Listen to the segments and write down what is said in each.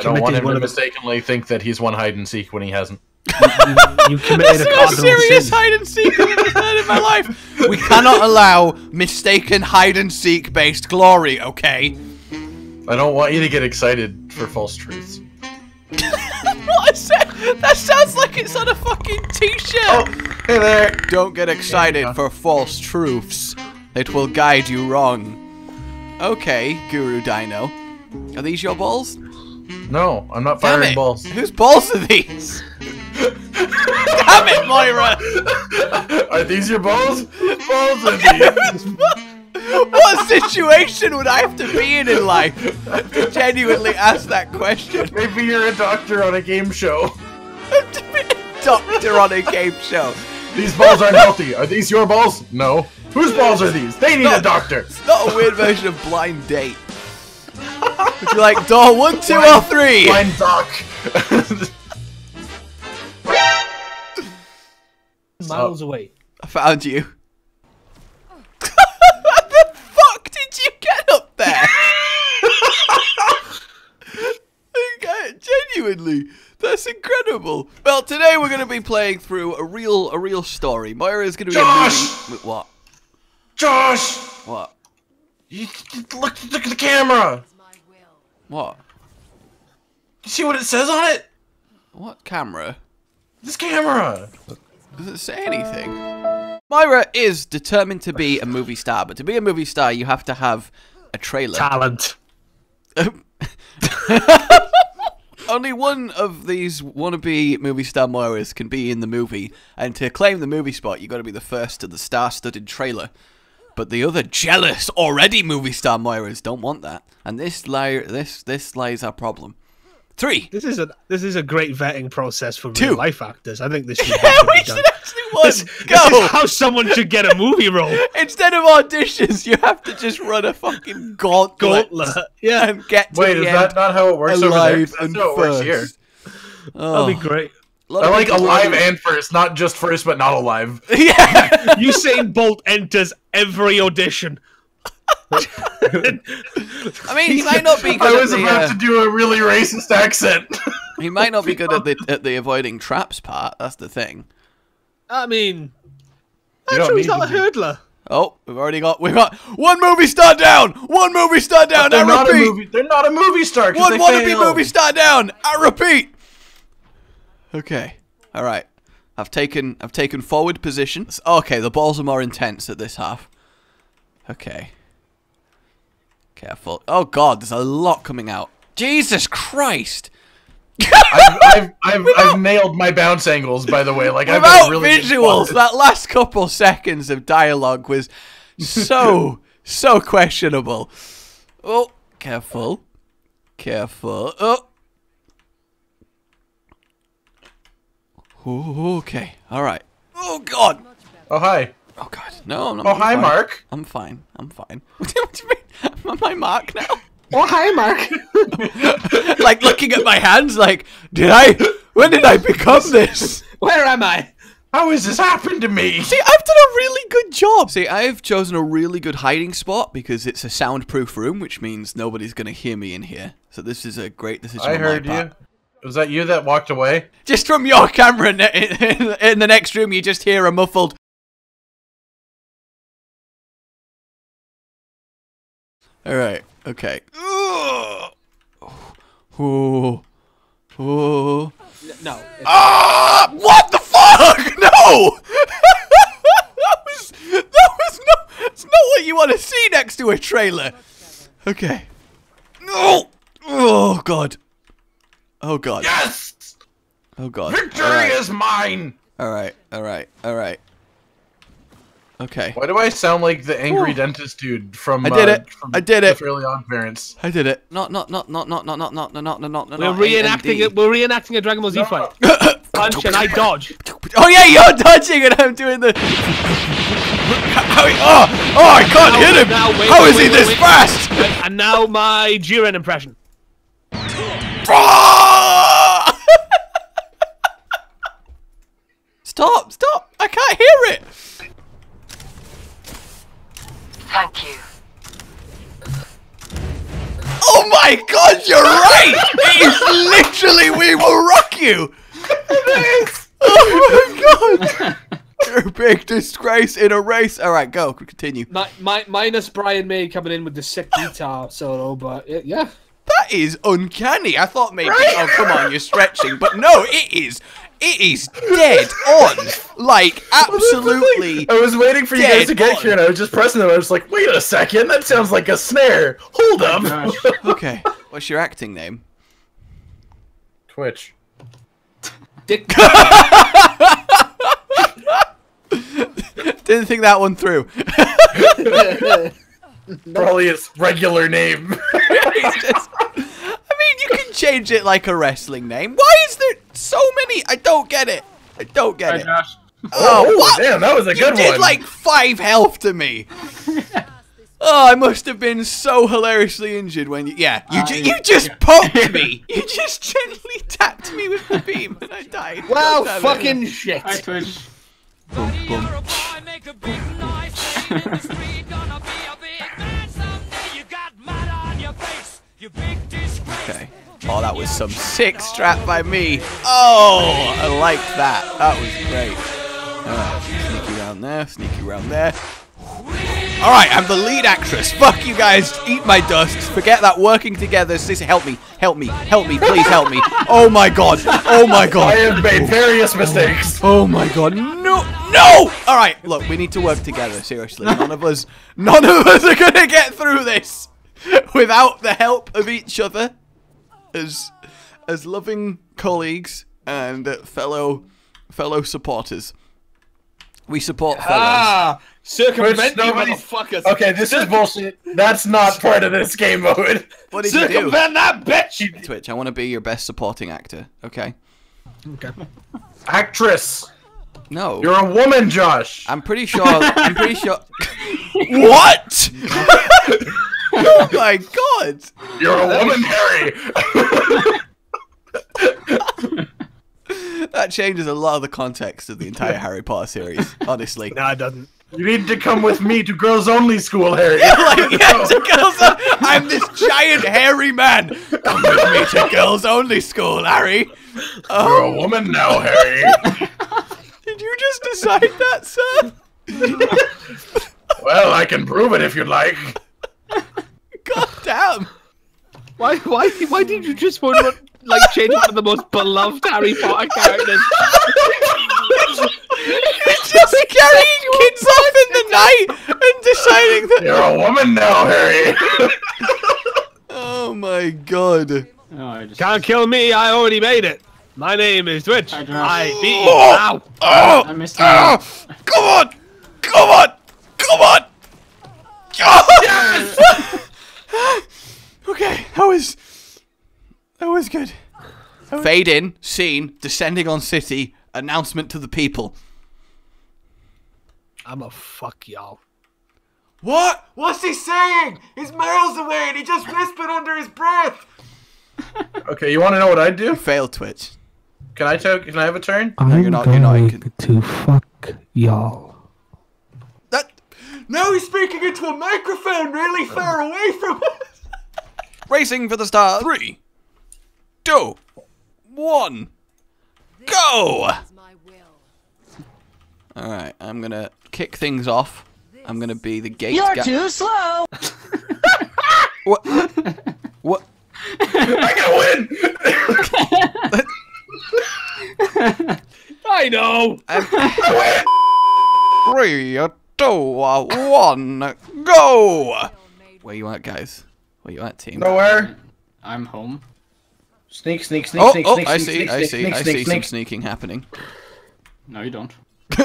I don't want committed him to of the, mistakenly think that he's won hide and seek when he hasn't. you, you committed a Most cardinal serious sin. hide and seek I've ever heard in my life. We cannot allow mistaken hide and seek based glory, okay? I don't want you to get excited for false truths. What I said? That sounds like it's on a fucking t-shirt. Oh, hey there. Don't get excited for false truths. It will guide you wrong. Okay, Guru Dyno. Are these your balls? No, I'm not Damn firing it. balls. Whose balls are these? Damn it, Moira! Are these your balls? balls are these. what situation would I have to be in in life to genuinely ask that question? Maybe you're a doctor on a game show. Doctor on a game show. These balls aren't healthy. Are these your balls? No. Whose balls are these? They need a doctor. It's not a weird version of blind date. Would you like door one, two, or three? Blind doc. Miles oh. away. I found you. How the fuck did you get up there? Okay, Genuinely, that's incredible. Well, today we're going to be playing through a real, a real story. Moira is going to be Josh! a movie. Wait, What? Josh, What? you, look, look at the camera. What? You see what it says on it? What camera? This camera. Does it say anything? Moira is determined to be a movie star, but to be a movie star, you have to have a trailer. Talent. Only one of these wannabe movie star Moiras can be in the movie, and to claim the movie spot, you've got to be the first to the star-studded trailer. But the other jealous, already movie star Moiras don't want that, and this li- this this lies our problem. Three. This is a this is a great vetting process for Two. real life actors. I think this should, Yeah, we be done. should actually one. This, Go. this is how someone should get a movie role. Instead of auditions, you have to just run a fucking gauntlet, Gauntlet. Yeah, and get to Wait, the is end that not how it works over there? alive That's and how it works here. first. that'd Oh, be great. A lot I like alive and first, not just first but not alive. yeah. Usain Bolt enters every audition. I mean, he might not be good I at was the. about uh, to do a really racist accent. He might not be good at the at the avoiding traps part. That's the thing. I mean, You I'm don't sure he's not a to hurdler. Oh, we've already got we've got one movie star down. One movie star down. they're I not a repeat. movie. They're not a movie star. 'cause One they wannabe failed. movie star down. I repeat. Okay. All right. I've taken I've taken forward positions. Okay, the balls are more intense at this half. Okay. Careful. Oh god, there's a lot coming out. Jesus Christ. I've, I've, I've, I've nailed my bounce angles, by the way. Like I've got really visuals, that last couple seconds of dialogue was so so questionable. Oh, careful, careful. Oh. Ooh, okay, all right. Oh God. Oh hi. Oh God. No, I'm not. Oh I'm hi, fine. Mark. I'm fine. I'm fine. what do you mean? I'm I Mark now? Oh hi, Mark. like looking at my hands, like, did I? When did I become this? Where am I? How has this happened to me? See, I've done a really good job. See, I've chosen a really good hiding spot because it's a soundproof room, which means nobody's gonna hear me in here. So this is a great decision. I on my heard you. Was that you that walked away? Just from your camera in, in, in the next room, you just hear a muffled. All right. Okay. Ugh. Ooh. Ooh. No. Ah! What the fuck? No! that was that was not that's not what you want to see next to a trailer. Okay. No! Oh god. Oh god. Yes! Oh god. Victory Alright. is mine! Alright, alright, alright. Okay. Why do I sound like the angry dentist dude from I did uh, it. from I did it. Fairly Odd Parents? I did it. Not not not not not not not not not not not not We're reenacting it. We're reenacting a Dragon Ball Z fight. Punch and I dodge. Oh yeah, you're dodging and I'm doing the. How he, oh, oh, I can't Now- hit him. now wait, How wait, is he wait, this wait. fast? And, and now my Jiren impression. Ah! Stop! Stop! I can't hear it. Thank you. Oh my God! You're right. It is Actually, we will rock you. oh my god. You're a big disgrace in a race. All right, go. Continue. Mi- mi- minus Brian May coming in with the sick guitar solo, but it, yeah. That is uncanny. I thought maybe, oh come on, you're stretching, but no, it is. It is dead on. Like absolutely. I was waiting for you guys to get on. here, and I was just pressing them. I was like, "Wait a second, that sounds like a snare. Hold up." Gosh. Okay. What's your acting name? Twitch. Dick. Didn't think that one through. Probably its regular name. It's just- I mean, you can change it like a wrestling name. Why is there so many? I don't get it. I don't get Hi, it. Josh. Oh, oh what? damn, that was a You good one. You did like five health to me. Oh, I must have been so hilariously injured when you. Yeah, you, ju- I- you just yeah. poked me. You just gently tapped me with the beam and I died. Wow, God damn it. fucking shit. Hi, Twitch. Boom, boom. Was some sick strap by me. Oh, I like that. That was great. Alright, sneaky around there, sneaky around there. Alright, I'm the lead actress. Fuck you guys. Eat my dust. Forget that working together. Sissy, help me. Help me. Help me. Please help me. Oh my god. Oh my god. I have made various mistakes. Oh my god, no, no! Alright, look, we need to work together, seriously. None of us, none of us are gonna get through this without the help of each other as, as loving colleagues and uh, fellow, fellow supporters. We support fellows. Ah, circumvent Which you nobody's- motherfuckers. Okay, this is bullshit. That's not part of this game mode. What did you do? Circumvent that bitch. Twitch, I want to be your best supporting actor, okay? Okay. Actress, No. you're a woman, Josh. I'm pretty sure. I'm pretty sure. what? oh my god! You're a woman, Harry. That changes a lot of the context of the entire Harry Potter series. Honestly. No, it doesn't. You need to come with me to girls only school, Harry. like, yeah, to girls, I'm this giant hairy man. Come with me to girls only school, Harry. You're Oh, a woman now, Harry. did you just decide that, sir? well, I can prove it if you'd like. God damn. Why, why, why did you just want to like change one of the most beloved Harry Potter characters? It's Just carrying kids off in the night and deciding that. You're a woman now, Harry. Oh my god. Oh, I just. Can't kill me. I already made it. My name is Twitch. Hi, I beat you. Oh. Ow. Oh! I missed ah, you. Oh! Come on! Come on! Come on! Oh! okay, that was that was good. Fade in, scene, descending on city, announcement to the people. I'm a fuck y'all. What? What's he saying? He's miles away and he just whispered under his breath. okay, you want to know what I'd do? Failed Twitch. Can I take? Can I have a turn? I'm you're not- you're not going in- to fuck y'all. That now he's speaking into a microphone really far away from us. Racing for the start. Three, two, one, go! All right, I'm gonna kick things off. I'm gonna be the gate. You're ga- too slow. What? What? I can win. I know. Three, two, one, go! Where you at, guys? Where you at, team? Nowhere. I'm home. Sneak, sneak, sneak, Oh, sneak, oh, sneak, I see, sneak, I see, sneak, I sneak, see some sneak. sneaking happening. No, you don't.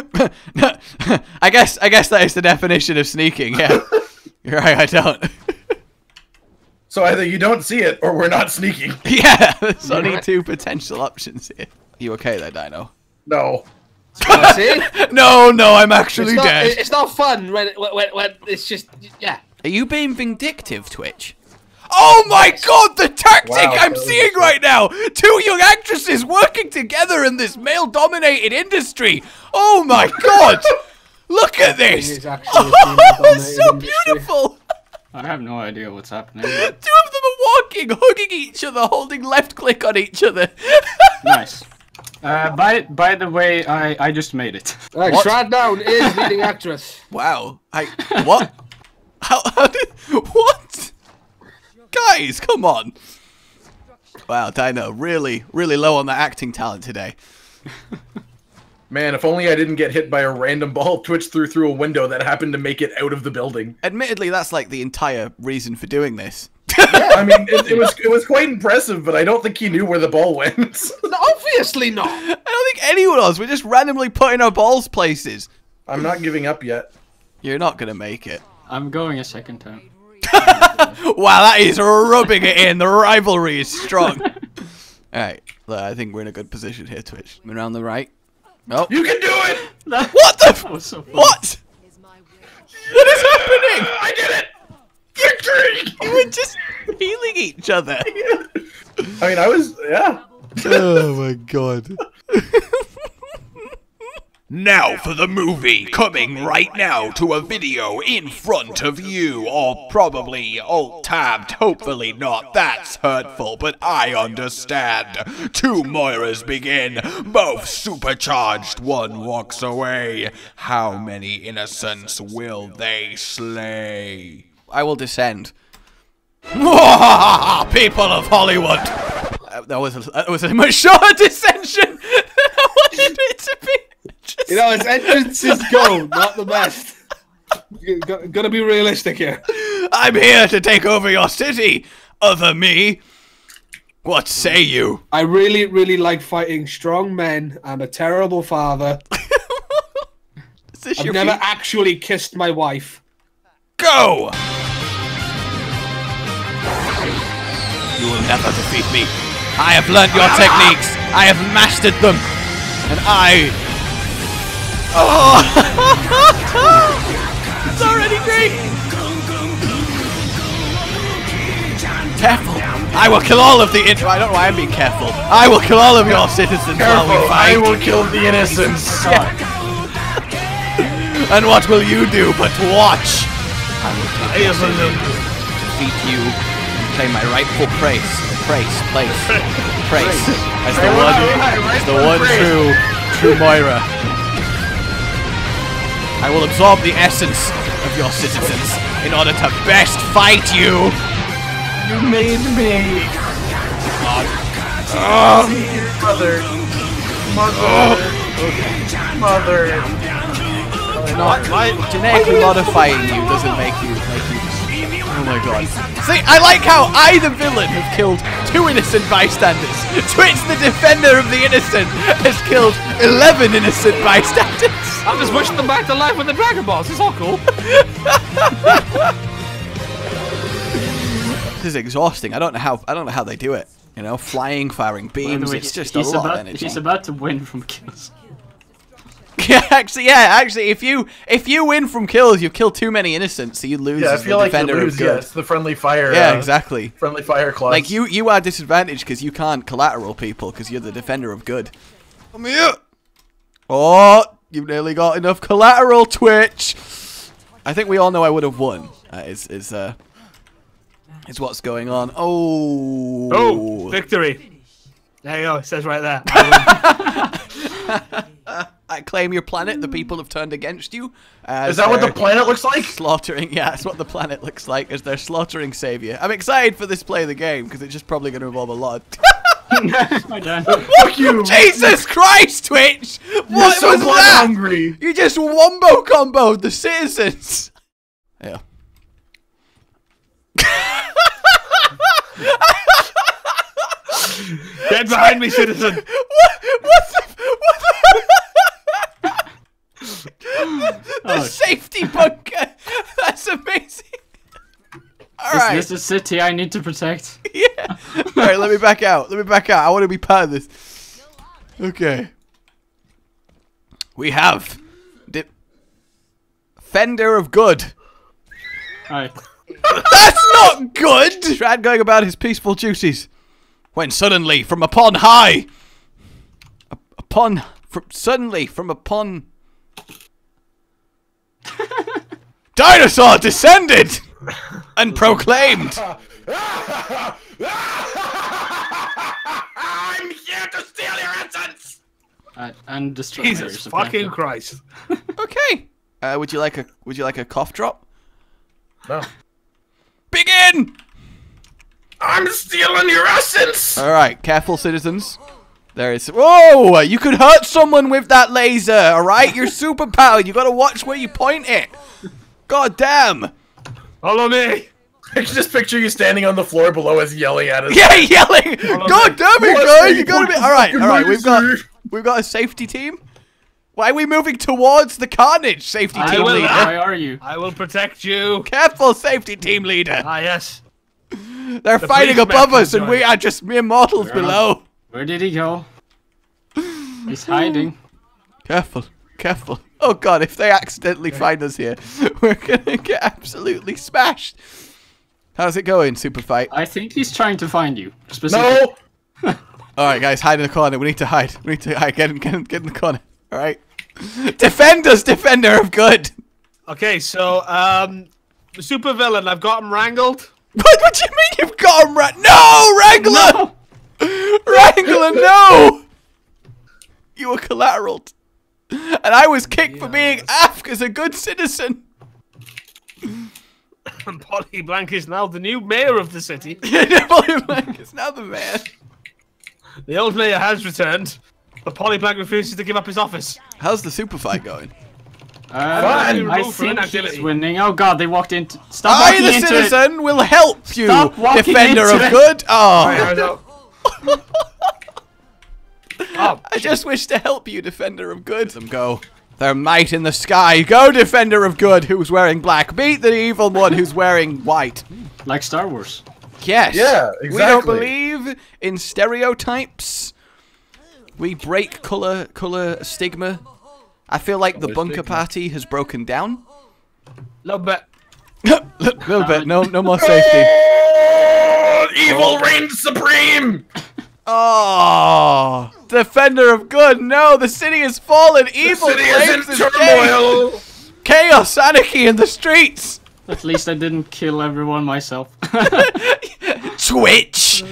I guess, I guess that is the definition of sneaking. Yeah, you're right. I don't. So either you don't see it, or we're not sneaking. yeah, there's only two potential options here. You okay there, Dyno? No. See? No, no, I'm actually It's not, dead. it's not fun when, when, when, when it's just yeah. Are you being vindictive, Twitch? Oh my god, the tactic Wow, I'm seeing sick. right now! Two young actresses working together in this male dominated industry! Oh my god! Look at this! is actually a Oh, female-dominated it's so industry. beautiful! I have no idea what's happening. Two of them are walking, hugging each other, holding left click on each other. nice. Uh, by by the way, I I just made it. Right, What? Shroud Down is leading actress. wow. I what? how, how did what? Guys, come on. Wow, Dyno, really, really low on the acting talent today. Man, if only I didn't get hit by a random ball Twitch through through a window that happened to make it out of the building. Admittedly, that's like the entire reason for doing this. I mean, it, it was it was quite impressive, but I don't think he knew where the ball went. No, obviously not. I don't think anyone else. We're just randomly putting our balls places. I'm not giving up yet. You're not gonna make it. I'm going a second time. Wow, that is rubbing it in. The rivalry is strong. Alright, I think we're in a good position here, Twitch. Around the right. Oh, You can do it! what the? F- so what? What is happening? I did it! Victory! You were just healing each other. I mean, I was yeah. Oh my god. Now for the movie, coming right now to a video in front of you, or probably alt-tabbed, hopefully not, that's hurtful, but I understand. Two Moiras begin, both supercharged, one walks away. How many innocents will they slay? I will descend. People of Hollywood. That was a, that was a much shorter dissension. I wanted it to be. Just... You know, its entrances go, not the best. Got- Gotta be realistic here. I'm here to take over your city, other me. What say you? I really, really like fighting strong men. I'm a terrible father. I've never fe- actually kissed my wife. go? You will never defeat me. I have learned your techniques. I have mastered them, and I. Oh, it's already great. Careful! I will kill all of the. In- I don't know why I'm being careful. I will kill all of your citizens while we fight. I will kill the innocents. And what will you do but watch? I will defeat you, claim my rightful place, place, place, place, as the one, as the one true, true Moira. I will absorb the essence of your citizens in order to best fight you. You made me. Um, oh, Mother. Mother. Mother. not genetically modifying you doesn't make you make you. Oh my god! See, I like how I, the villain, have killed two innocent bystanders. Twitch, the defender of the innocent, has killed eleven innocent bystanders. I'm just wishing them back to life with the Dragon Balls. It's all cool. This is exhausting. I don't know how. I don't know how they do it. You know, flying, firing By the beams. It's just a lot about, of energy. He's about to win from kills. Yeah, actually, yeah, actually, if you if you win from kills, you kill too many innocents, so you lose Yeah, I feel the like you lose. of Yeah, it's the friendly fire. Yeah, uh, exactly. Friendly fire clause. Like you, you are disadvantaged because you can't collateral people because you're the defender of good. Come here. Oh, you've nearly got enough collateral, Twitch. I think we all know I would have won. Uh, is is uh, is what's going on? Oh. Oh, victory. There you go. It says right there. I claim your planet. The people mm. have turned against you. Is that what the planet looks like? Slaughtering, yeah, that's what the planet looks like as they're slaughtering Savior. I'm excited for this play of the game because it's just probably going to involve a lot. My. Fuck you. Jesus Christ, Twitch! You're What so was that? hungry. You just wombo comboed the citizens. Yeah. Get behind me, citizen. What? What the? What the? The oh. safety bunker. That's amazing. All Is right. this a city I need to protect? Yeah. All right, let me back out. Let me back out. I want to be part of this. Okay. We have the Fender of Good. Alright. That's not good. Strad going about his peaceful duties, when suddenly from upon high, upon from suddenly from upon, dinosaur descended. and proclaimed. I'm here to steal your essence. Uh, and destroy Jesus fucking. Christ. Okay. Uh, would you like a Would you like a cough drop? No. Begin. I'm stealing your essence. All right, careful, citizens. There is. Whoa! You could hurt someone with that laser. All right, you're super powered. You gotta watch where you point it. God damn! Follow me. I can just picture you standing on the floor below us, yelling at us. Yeah, yelling. God damn it, What guys! a You gotta be. fucking All right, all right. We've got we've got a safety team. Why are we moving towards the carnage? Safety I team will, leader. why are you? I will protect you. Careful, safety team leader. Ah, yes. They're fighting above us, and we are just mere mortals Fair enough. below. Where did he go? He's hiding. Careful, careful. Oh god, if they accidentally find us here, we're gonna get absolutely smashed. How's it going, super fight? I think he's trying to find you. No. All right, guys, hide in the corner. We need to hide. We need to hide. Get in, get in, get in the corner. All right. Defend us, defender of good. Okay, so um, the super villain. I've got him wrangled. What? What do you mean you've got him right? No, Wrangler. Wrangler, no. You were collateral, and I was kicked for being AFK as a good citizen. And Polly Blank is now the new mayor of the city. Polly Blank is now the mayor. The old mayor has returned, but Polly Blank refuses to give up his office. How's the super fight going? Uh, Fine. I think he's winning. Oh god, they walked into. Stop I, walking the into citizen, will help you, defender of it. good. Oh, Oh, I just wish to help you, defender of good. Let Them go. Their might in the sky. Go, defender of good, who's wearing black. Beat the evil one who's wearing white. like Star Wars. Yes. Yeah, exactly. We don't believe in stereotypes. We break color color stigma. I feel like the bunker party has broken down. little bit. A little bit. No, no more safety. Oh, evil reigns supreme. Oh, defender of good. No, the city has fallen. Evil City is in claims its turmoil. Chaos, anarchy in the streets. At least I didn't kill everyone myself. Twitch.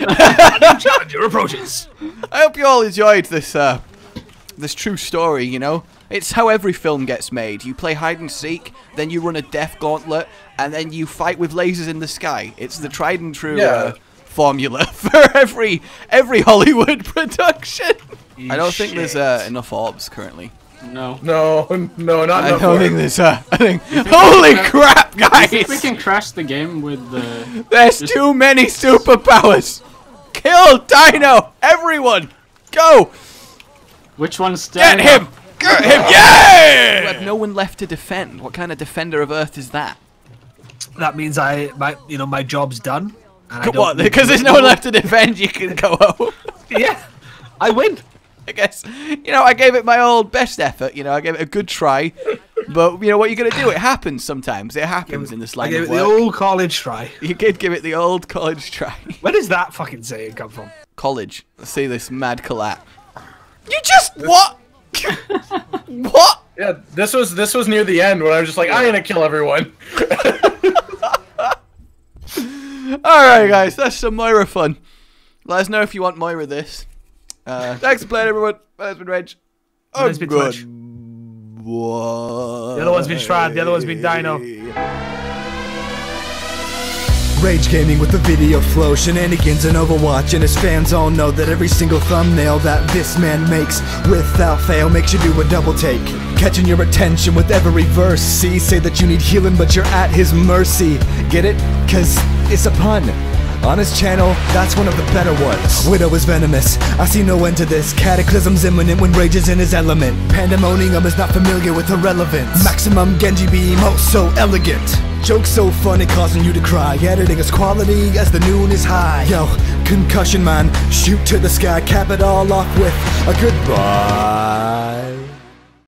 Challenger approaches. I hope you all enjoyed this uh this true story, you know? It's how every film gets made. You play hide and seek, then you run a death gauntlet, and then you fight with lasers in the sky. It's the tried and true Yeah. uh, formula for every every Hollywood production. I don't think there's uh, enough orbs currently. no. No, no, not I enough. don't think there's uh I think Holy crap, I think we can crash the game with the. There's too many superpowers. Kill Dyno! Everyone! Go! Which one's Get standing him! up? Get him! Yeah! You have no one left to defend. What kind of defender of Earth is that? That means I, my, you know, my job's done. And I don't What? Because there's no one left to defend. You can go home. Yeah, I win. I guess. You know, I gave it my old best effort. You know, I gave it a good try. But you know what you're gonna do? It happens sometimes. It happens in this I line gave of it the old college try. You did give it the old college try. Where does that fucking saying come from? college. Let's see this mad collab. You just what? what? Yeah, this was this was near the end when I was just like, I'm gonna kill everyone. All right, guys, that's some Moira fun. Let us know if you want Moira this. Uh, thanks for playing, everyone. My name's been Rage. Oh, name's been Twitch. The The other one's been Strad, the other one's been Dyno. Rage gaming with the video flow, shenanigans and Overwatch, and his fans all know that every single thumbnail that this man makes without fail makes you do a double take. Catching your attention with every verse. See, say that you need healing, but you're at his mercy. Get it? Cause it's a pun. On his channel, that's one of the better ones. Widow is venomous. I see no end to this. Cataclysm's imminent when Rage is in his element. Pandemonium is not familiar with irrelevance. Maximum Genji beam, oh so elegant. Jokes so funny, causing you to cry. Editing is quality as the noon is high. Yo, concussion man, shoot to the sky, cap it all off with a goodbye.